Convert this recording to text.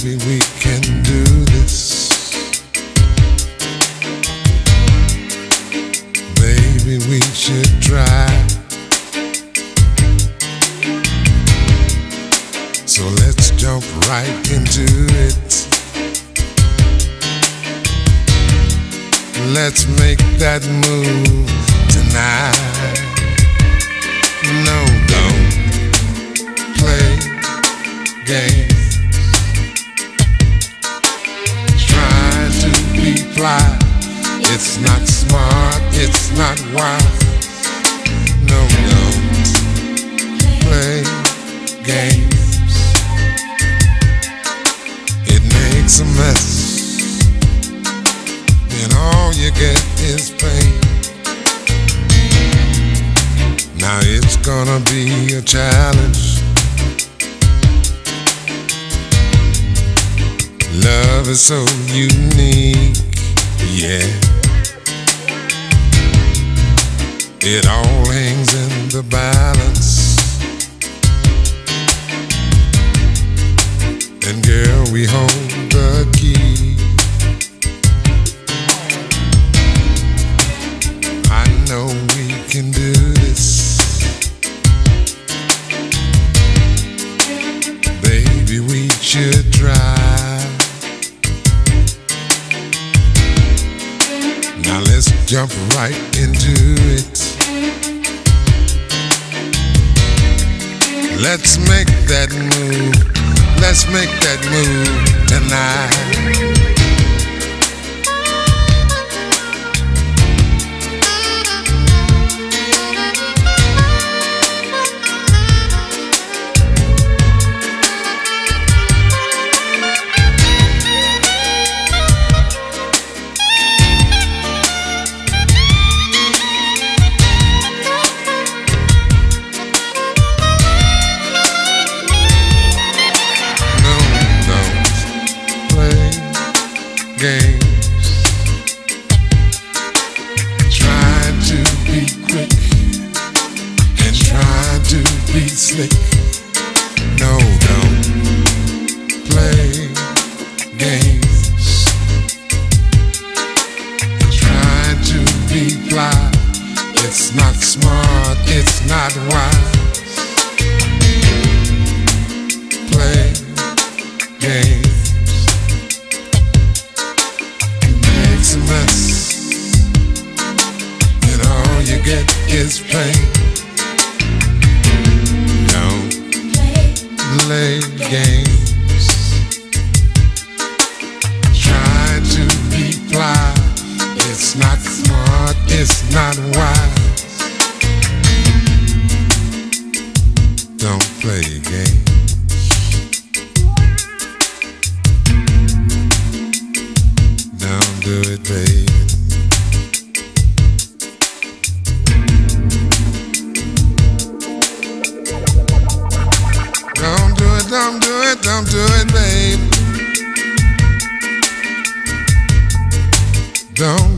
Baby, we can do this. Maybe we should try. So let's jump right into it. Let's make that move tonight. No, don't play games. Games. It makes a mess, and all you get is pain. Now it's gonna be a challenge. Love is so unique, yeah. It all hangs in the balance. We hold the key. I know we can do this. Baby, we should try. Now let's jump right into it. Let's make that move. Let's make that move tonight. Games. Try to be quick and try to be slick. No, play games. Try to be fly. It's not smart, it's not wise. Play games. Games. Try to be fly. It's not smart, it's not wise. Don't play games. Don't do it, don't do it, babe. Don't